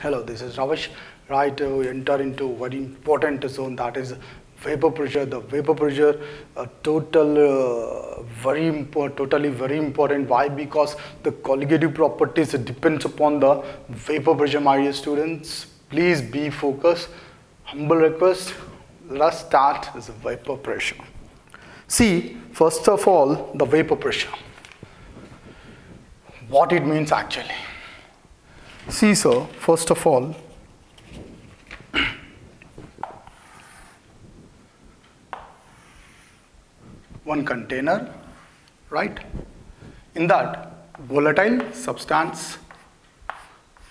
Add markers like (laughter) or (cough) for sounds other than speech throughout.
Hello, this is Ravish. Right, uh, we enter into very important zone that is vapor pressure. The vapor pressure, uh, total, uh, very important, totally very important. Why? Because the colligative properties depends upon the vapor pressure, my dear students. Please be focused. Humble request. Let's start with vapor pressure. See, first of all, the vapor pressure. What it means actually. See, sir, first of all, one container, right? In that, volatile substance,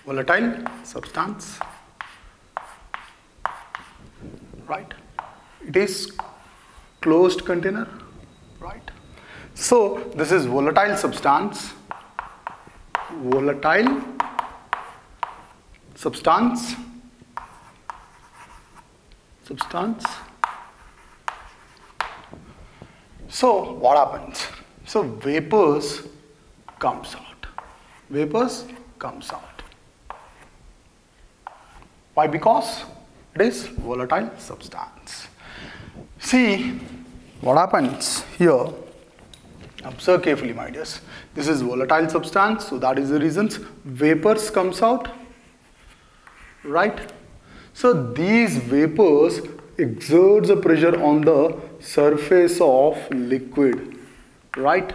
volatile substance, right? It is closed container, right? So, this is volatile substance, volatile substance. Substance. So what happens? So vapors comes out. Vapors comes out. Why? Because it is volatile substance. See what happens here? Observe carefully my dears. This is volatile substance so that is the reasons. Vapors comes out right? So these vapors exerts a pressure on the surface of liquid. Right?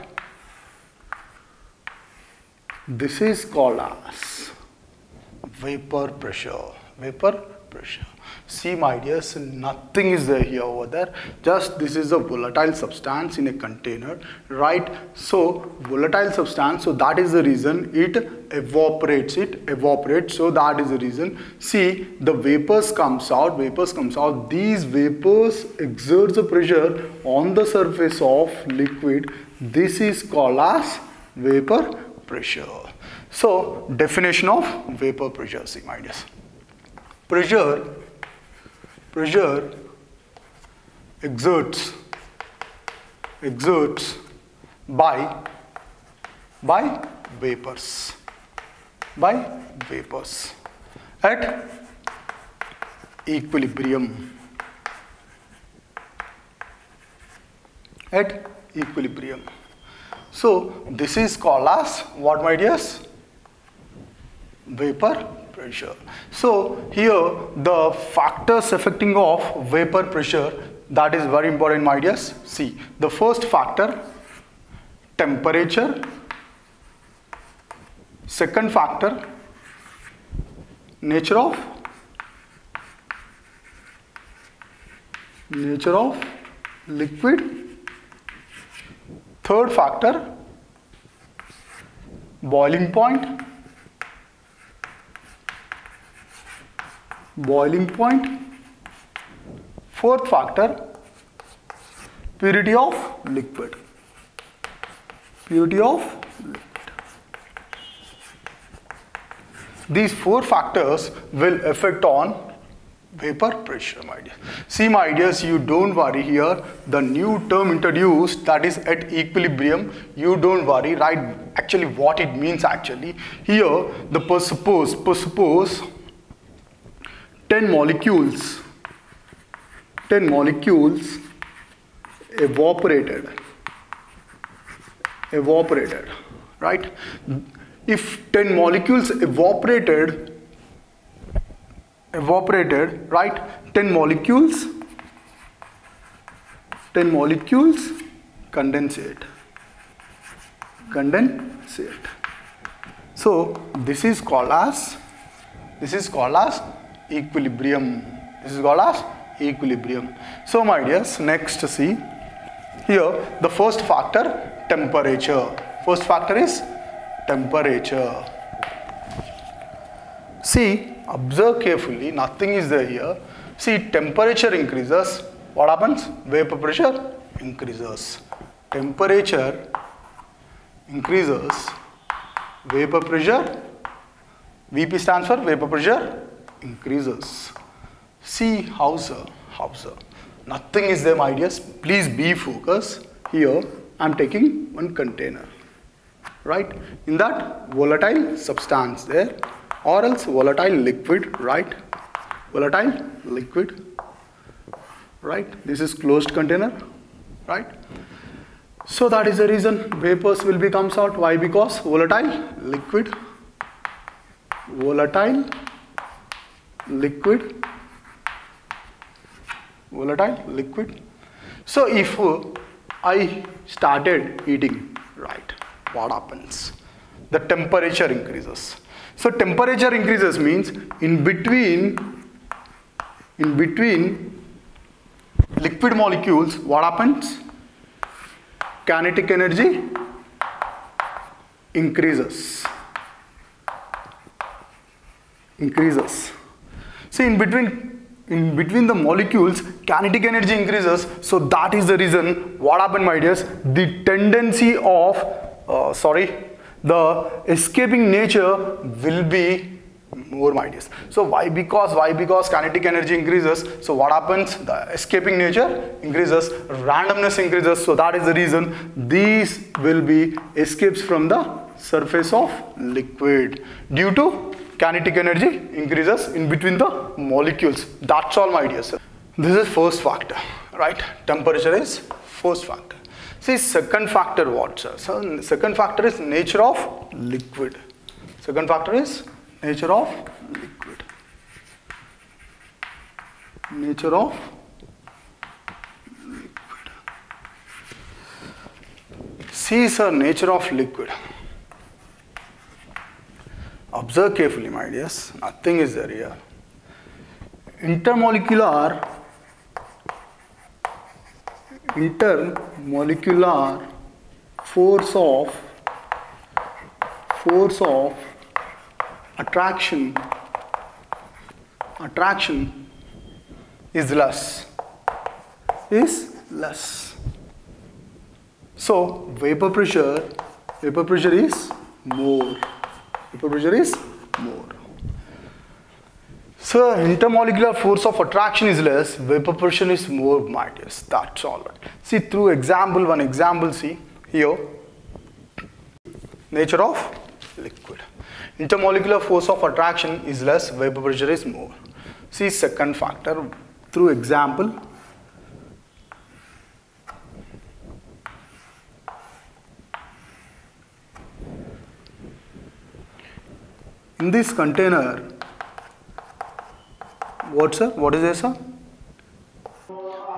This is called as vapor pressure. Vapor pressure see my dears nothing is there here over there. Just this is a volatile substance in a container right? So volatile substance so that is the reason it evaporates it evaporates. So that is the reason. See the vapors comes out vapors comes out. These vapors exerts a pressure on the surface of liquid. This is called as vapor pressure. So definition of vapor pressure see my dears pressure pressure exerts exerts by by vapors by vapors at equilibrium at equilibrium. So this is called as what my dears? Vapor pressure. So here the factors affecting of vapor pressure that is very important my dears. See the first factor temperature, second factor nature of nature of liquid, third factor boiling point boiling point. Fourth factor purity of liquid. Purity of liquid. These four factors will affect on vapor pressure my dear. See my dears you don't worry here. The new term introduced that is at equilibrium you don't worry right? Actually what it means actually here the suppose suppose 10 molecules. 10 molecules evaporated. Evaporated right? If 10 molecules evaporated evaporated right? 10 molecules 10 molecules condensate. Condensate. So this is called as this is called as equilibrium. This is called as equilibrium. So my dears, next see here the first factor temperature. First factor is temperature. See, observe carefully, nothing is there here. See, temperature increases, what happens? Vapor pressure increases. Temperature increases, vapor pressure, VP stands for vapor pressure increases. See how sir. Nothing is there my dears. Please be focused. Here I am taking one container. Right? In that volatile substance there, or else volatile liquid, right? Volatile liquid, right? This is closed container, right? So that is the reason vapors will be comes out. Why? Because volatile liquid, volatile liquid, volatile liquid. So if I started eating, right, what happens? The temperature increases. So temperature increases means in between, in between liquid molecules, what happens? Kinetic energy increases. Increases. See in between in between the molecules kinetic energy increases. So that is the reason what happened my dears. The tendency of uh, sorry the escaping nature will be more my dears. So why? Because why? Because kinetic energy increases. So what happens? The escaping nature increases. Randomness increases. So that is the reason these will be escapes from the surface of liquid. Due to kinetic energy increases in between the molecules. That's all my dear sir. This is first factor, right? Temperature is first factor. See second factor what sir? So second factor is nature of liquid. Second factor is nature of liquid. Nature of liquid. See sir, nature of liquid. Observe carefully, my dears. Nothing is there here. Intermolecular intermolecular force of force of attraction attraction is less is less so vapor pressure vapor pressure is more vapor pressure is more. So intermolecular force of attraction is less, vapor pressure is more minus. That's all right. See through example, one example see here. Nature of liquid. Intermolecular force of attraction is less, vapor pressure is more. See second factor through example in this container what sir? What is this sir?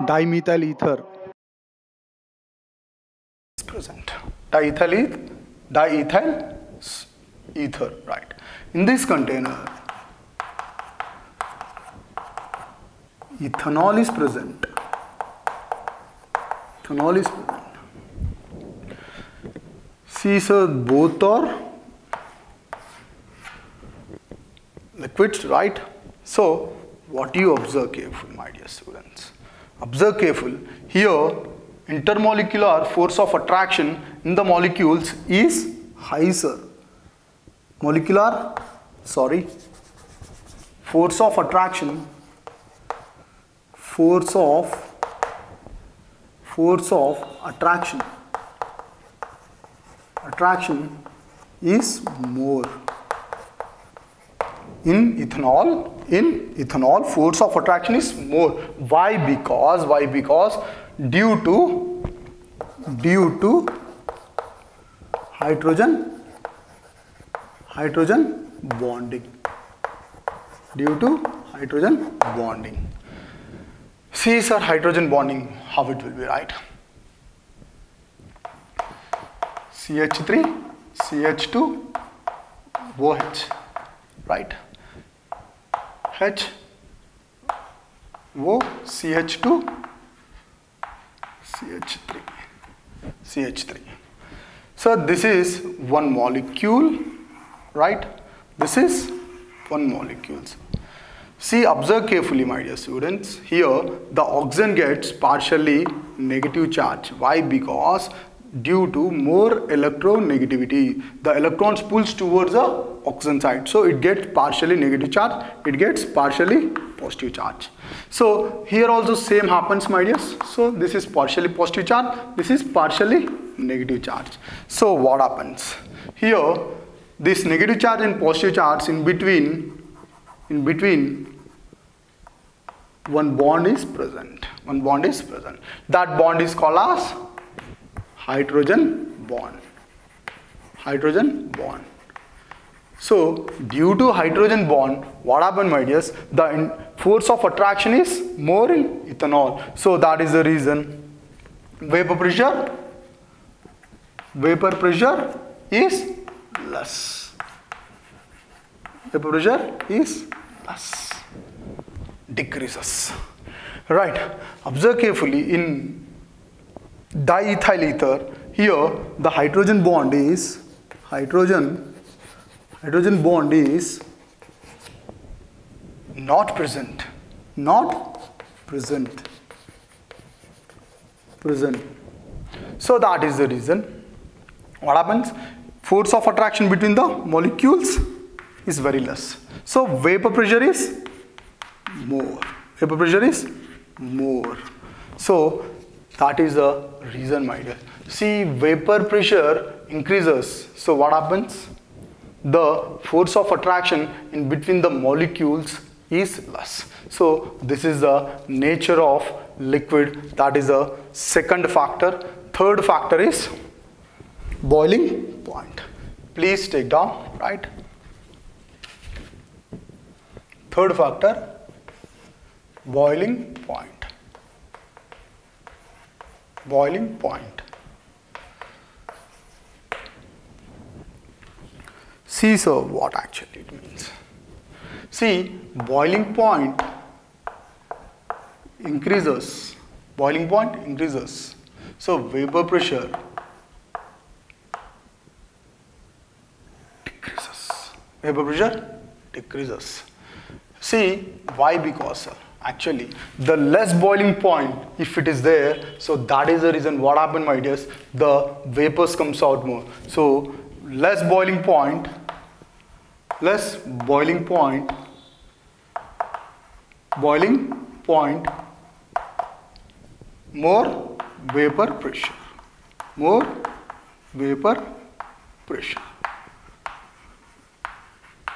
Dimethyl ether. Is present. Diethyl diethyl ether right. In this container ethanol is present. Ethanol is present. See sir both are liquids, right? So, what do you observe careful, my dear students? Observe careful. Here, intermolecular force of attraction in the molecules is high, sir. Molecular, sorry, force of attraction, force of, force of attraction, attraction is more in ethanol in ethanol force of attraction is more. Why? Because why? Because due to due to hydrogen hydrogen bonding. Due to hydrogen bonding. See sir hydrogen bonding how it will be right? CH3 CH2 OH right H O CH2 CH3 CH3 so this is one molecule right? This is one molecules see observe carefully my dear students. Here the oxygen gets partially negative charge. Why? Because due to more electronegativity the electrons pulls towards the oxygen side so it gets partially negative charge it gets partially positive charge so here also same happens my dears so this is partially positive charge this is partially negative charge so what happens here this negative charge and positive charge in between, in between, one bond is present. One bond is present. That bond is called as hydrogen bond. Hydrogen bond. So, due to hydrogen bond, what happened, my dears? The force of attraction is more in ethanol. So, that is the reason. Vapor pressure? Vapor pressure is less. Vapor pressure is less. Decreases. Right. Observe carefully in diethyl ether here the hydrogen bond is hydrogen hydrogen bond is not present not present present. So that is the reason. What happens? Force of attraction between the molecules is very less. So vapor pressure is more. Vapor pressure is more. So that is the reason my dear. See vapor pressure increases. So what happens? The force of attraction in between the molecules is less. So this is the nature of liquid that is a second factor. Third factor is boiling point. Please take down right? Third factor boiling point. Boiling point see so what actually it means see boiling point increases, boiling point increases. So vapor pressure decreases. Vapor pressure decreases. See why? Because actually the less boiling point if it is there so that is the reason what happened my dears the vapors comes out more so less boiling point less boiling point boiling point more vapor pressure more vapor pressure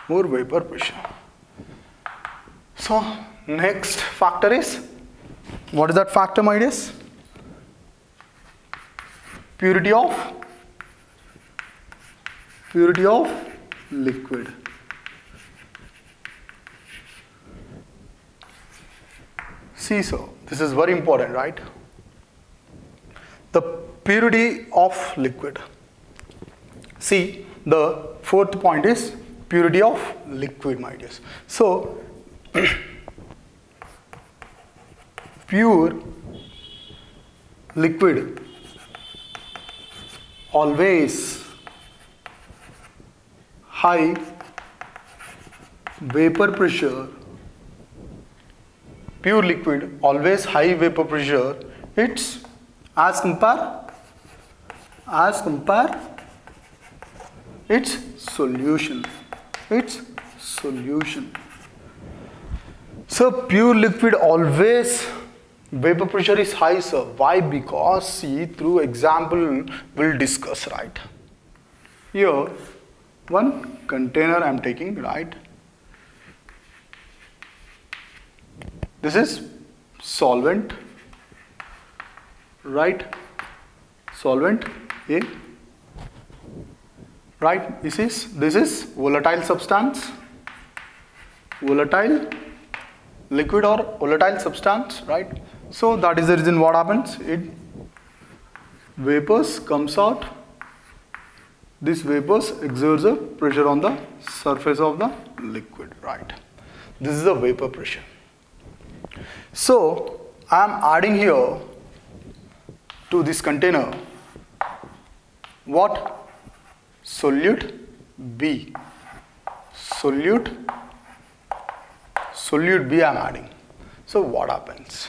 more vapor pressure. So next factor is what is that factor my purity of purity of liquid see so this is very important right the purity of liquid. See, the fourth point is purity of liquid, my dears. So, (clears throat) pure liquid always high vapor pressure pure liquid always high vapor pressure it's as compare as compare its solution its solution. So pure liquid always vapor pressure is high sir. Why? Because see through example we'll discuss right? Here one container i'm taking right this is solvent right? Solvent A. Right this is this is volatile substance. Volatile liquid or volatile substance right? So that is the reason what happens. It vapors comes out. This vapors exerts a pressure on the surface of the liquid right? This is the vapor pressure so I am adding here to this container what solute B. Solute solute B I am adding. So what happens?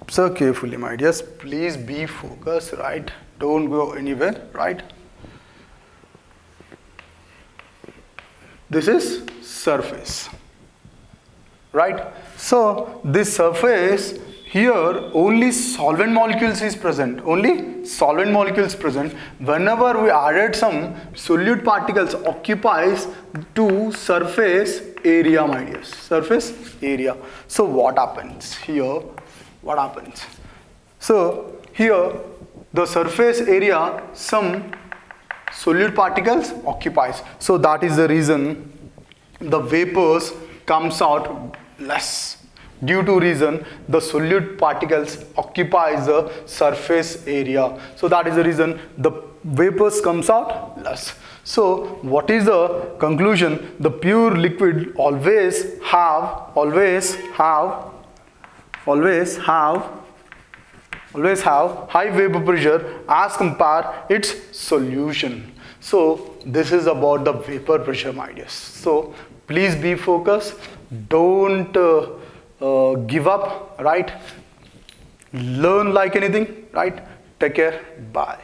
Observe carefully my dears. Please be focused right? Don't go anywhere right? This is surface right? So this surface here only solvent molecules is present. Only solvent molecules present. Whenever we added some solute particles occupies to surface area my dears surface area. So what happens here? What happens? So here the surface area some solute particles occupies. So that is the reason the vapors comes out less. Due to reason the solute particles occupies the surface area. So that is the reason the vapors comes out less. So what is the conclusion? The pure liquid always have always have always have always have high vapor pressure as compare its solution. So this is about the vapor pressure my dears so please be focused don't uh, uh, give up, right? Learn like anything, right? Take care. Bye.